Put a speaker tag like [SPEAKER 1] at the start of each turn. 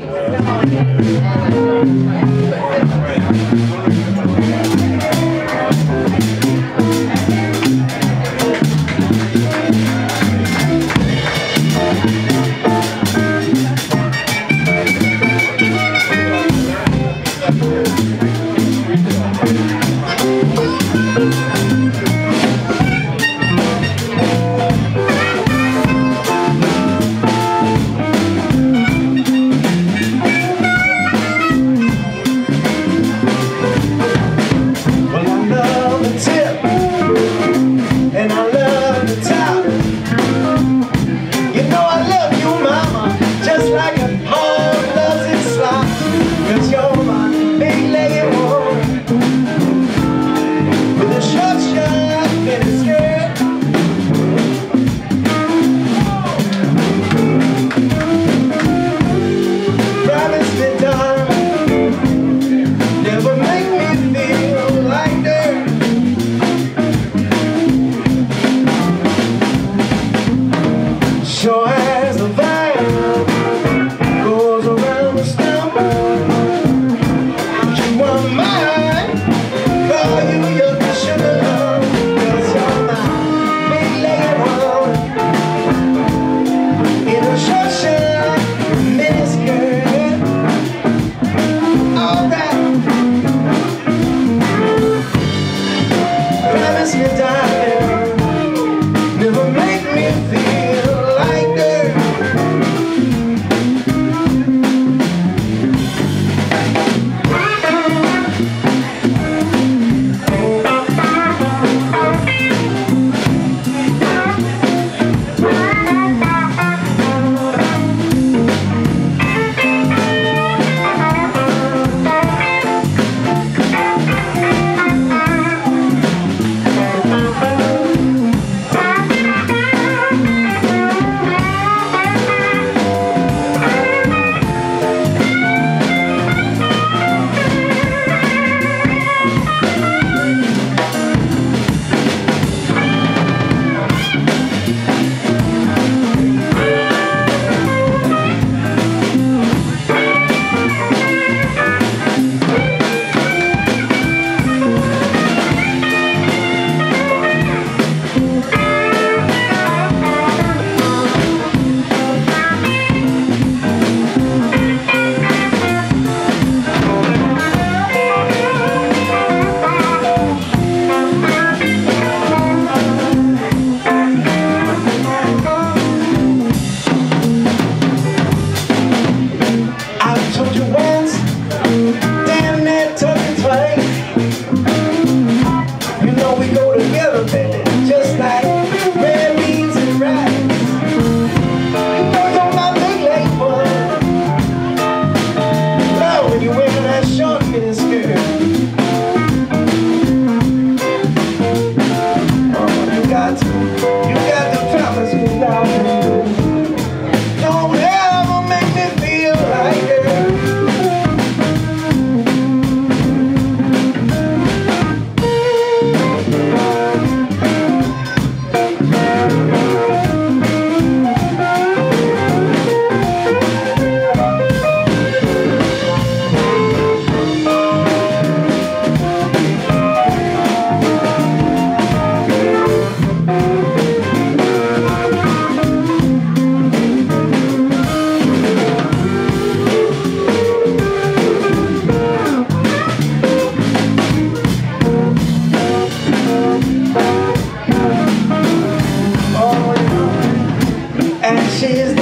[SPEAKER 1] Right. all. ashes